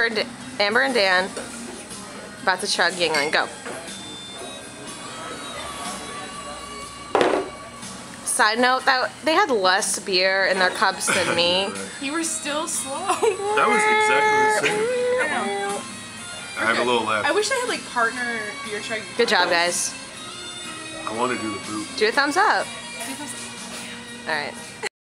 Amber and, Amber and Dan about to chug Yuengling. Go. Side note that they had less beer in their cups than me. You were still slow. That was exactly the same. I have a little I wish I had like partner beer chug. Good job, guys. I want to do the boot. Do a thumbs up. All right.